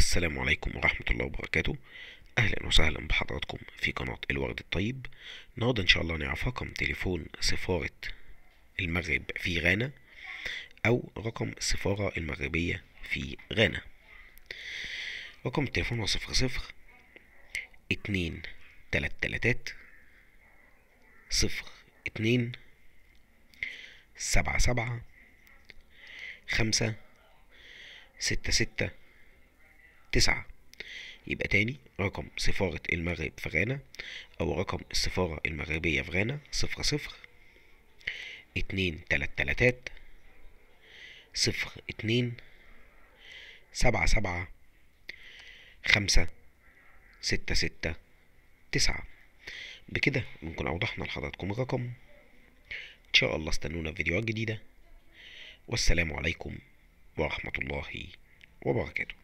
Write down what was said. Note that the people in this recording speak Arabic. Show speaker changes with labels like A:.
A: السلام عليكم ورحمة الله وبركاته. أهلا وسهلا بحضراتكم في قناة الورد الطيب. النهاردة إن شاء الله نعرف رقم تليفون سفارة المغرب في غانا أو رقم السفارة المغربية في غانا. رقم التليفون هو صفر صفر اتنين تلات تلاتات صفر اتنين سبعة سبعة خمسة ستة ستة تسعة. يبقى تاني رقم سفارة المغرب في غانا أو رقم السفارة المغربية في غانا صفر صفر. اتنين تلات تلاتات صفر اتنين سبعة سبعة خمسة ستة ستة تسعة. بكده بنكون أوضحنا لحضراتكم الرقم. إن شاء الله استنونا في فيديوهات جديدة. والسلام عليكم ورحمة الله وبركاته.